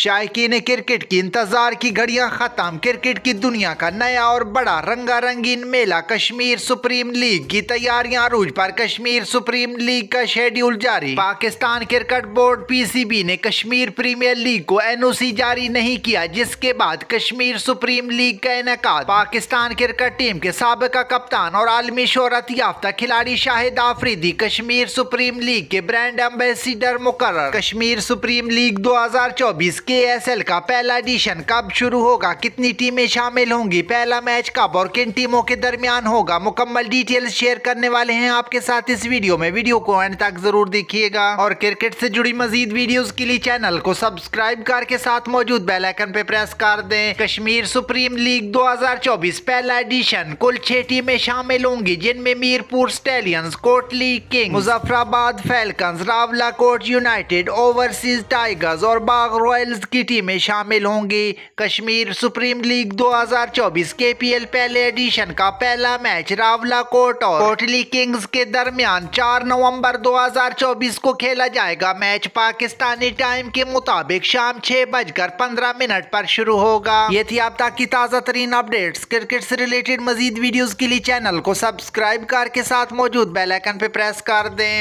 शायकीन cricket की इंतज़ार की घड़ियाँ खत्म। क्रिकेट की दुनिया का नया और बड़ा रंगा रंगीन मेला। कश्मीर सुप्रीम लीग की तैयारियाँ। अरूज पर कश्मीर सुप्रीम लीग का शेड्यूल जारी। पाकिस्तान क्रिकेट बोर्ड पीसीबी ने कश्मीर प्रीमियर लीग को एनओसी जारी नहीं किया, जिसके बाद कश्मीर सुप्रीम लीग का इनका। पाकिस्तान क्रिकेट टीम के सबका कप्तान और आलमी शोहरत याफ्ता खिलाड़ी शाहिद आफरीदी कश्मीर सुप्रीम लीग के ब्रांड एम्बेसिडर मुकर कश्मीर सुप्रीम लीग दो हज़ार चौबीस के का पहला एडिशन कब शुरू होगा? कितनी टीमें शामिल होंगी? पहला मैच कब और किन टीमों के दरमियान होगा? मुकम्मल डिटेल्स शेयर करने वाले हैं आपके साथ इस वीडियो में। वीडियो को एंड तक ज़रूर देखिएगा। और क्रिकेट से जुड़ी मजीद वीडियोस के लिए चैनल को सब्सक्राइब करके साथ मौजूद बेल आइकन पे प्रेस कर दें। कश्मीर सुप्रीम लीग 2024 पहला एडिशन कुल छह टीमें शामिल होंगी, जिनमें Mirpur stallions Kotli king Muzaffarabad falcon Rawalakot united overseas tigers और बाग रॉयल रॉयल्स की टीमें शामिल होंगी। कश्मीर सुप्रीम लीग 2024 के पहले एडिशन का पहला मैच रावला कोट और कोटली किंग्स के दरमियान 4 नवंबर 2024 को खेला जाएगा। मैच पाकिस्तानी टाइम के मुताबिक शाम छह बजकर पंद्रह मिनट पर शुरू होगा। ये थी अब तक की ताज़ा तरीन अपडेट्स। क्रिकेट से रिलेटेड मजीद वीडियोस के लिए चैनल को सब्सक्राइब करके साथ मौजूद बेलाइकन पे प्रेस कर दें।